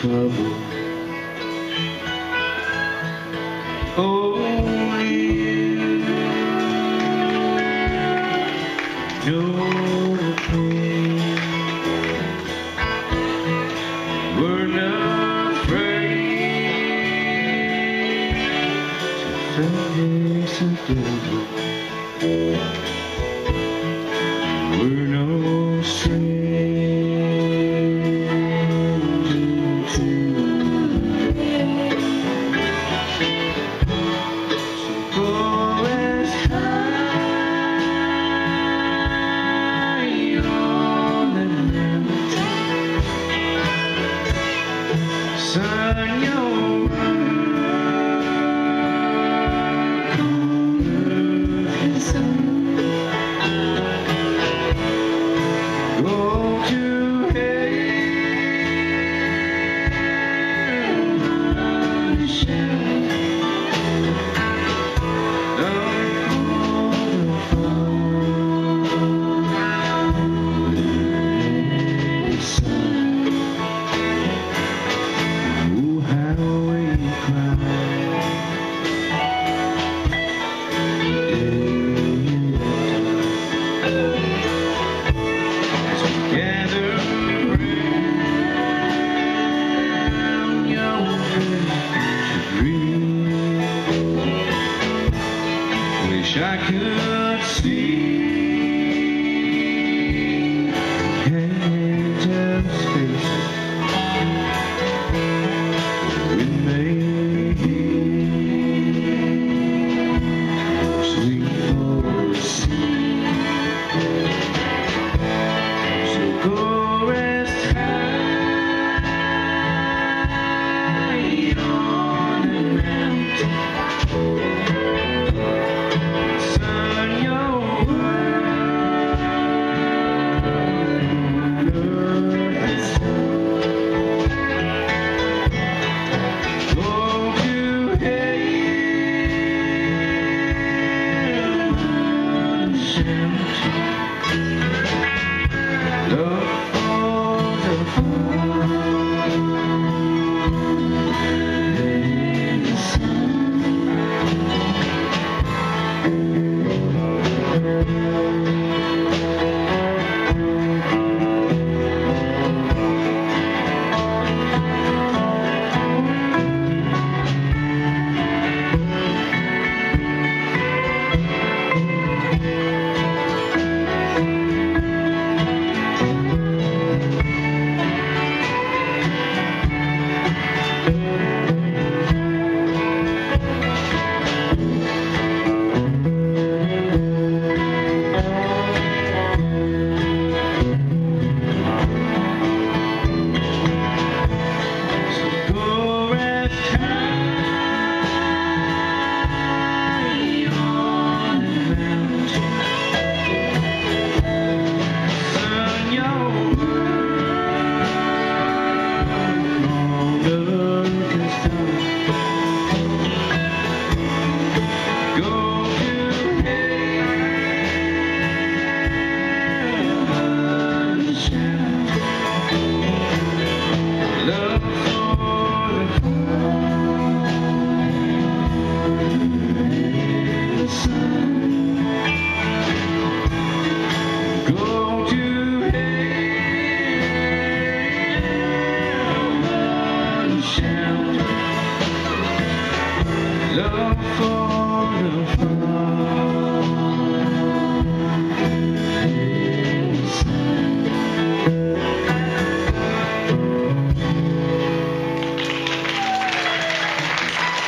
trouble. Oh, yeah. No pain. We're not afraid to face the devil. some good. little